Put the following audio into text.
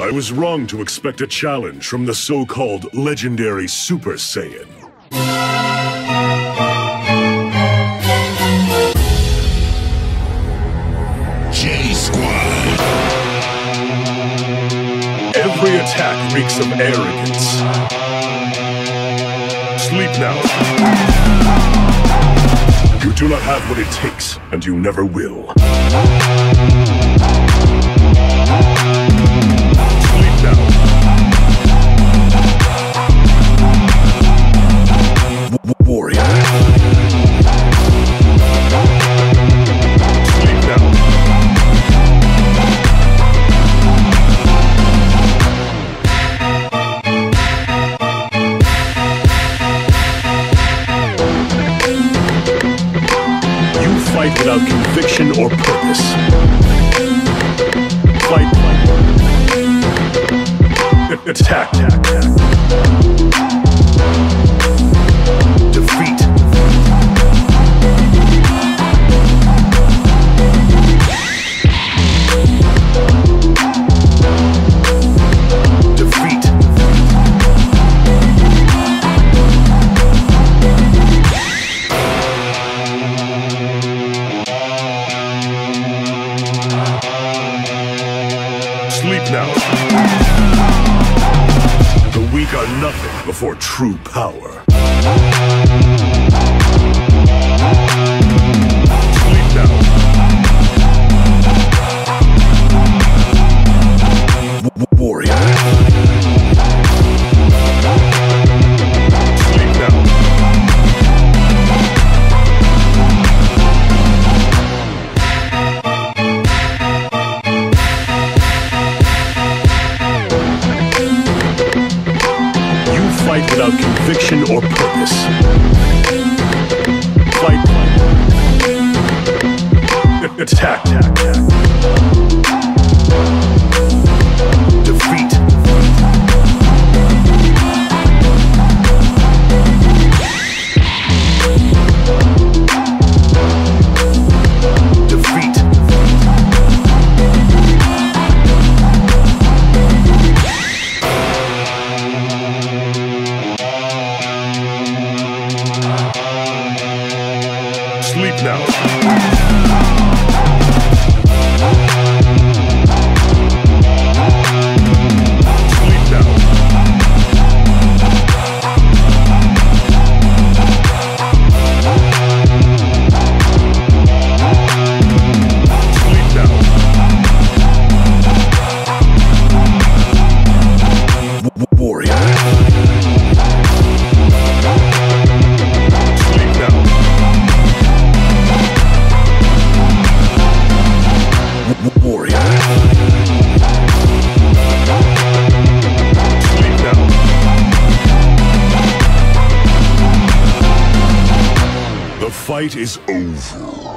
I was wrong to expect a challenge from the so-called legendary Super Saiyan. J-Squad. Every attack reeks of arrogance. Sleep now. Do not have what it takes, and you never will. Without conviction or purpose. Now. The weak are nothing before true power. Without or purpose. Fight. A- Attack. Now. Fight is over.